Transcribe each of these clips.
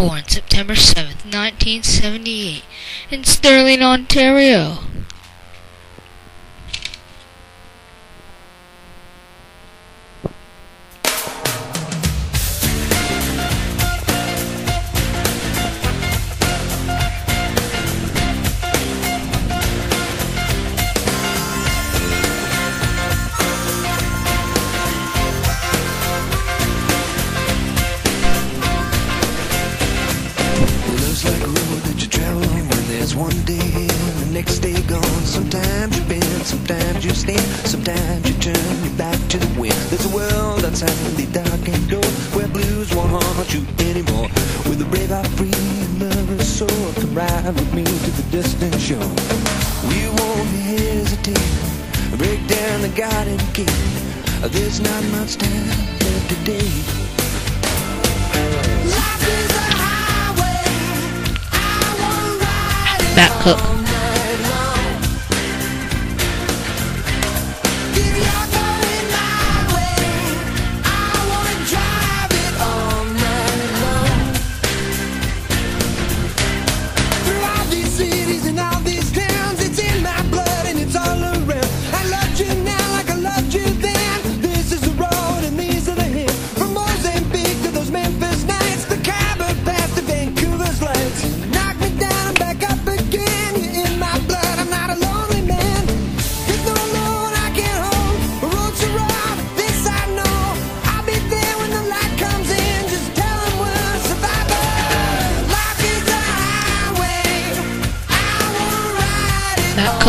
born September 7, 1978, in Stirling, Ontario. It's one day and the next day gone. Sometimes you bend, sometimes you stand, sometimes you turn your back to the wind. There's a world outside the darkened door where blues won't haunt you anymore. With a brave heart free and lover's soul, come ride with me to the distant shore. We won't hesitate, break down the garden gate. There's not much time left today. Matt Cooke.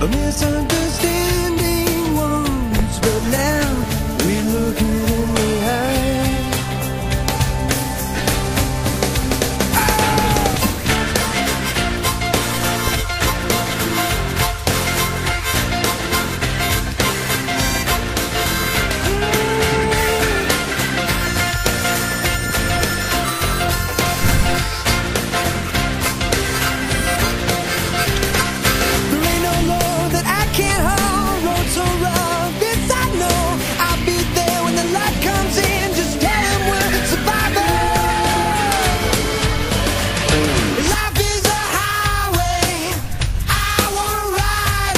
a misunderstanding.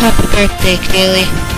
Happy birthday, Kaylee.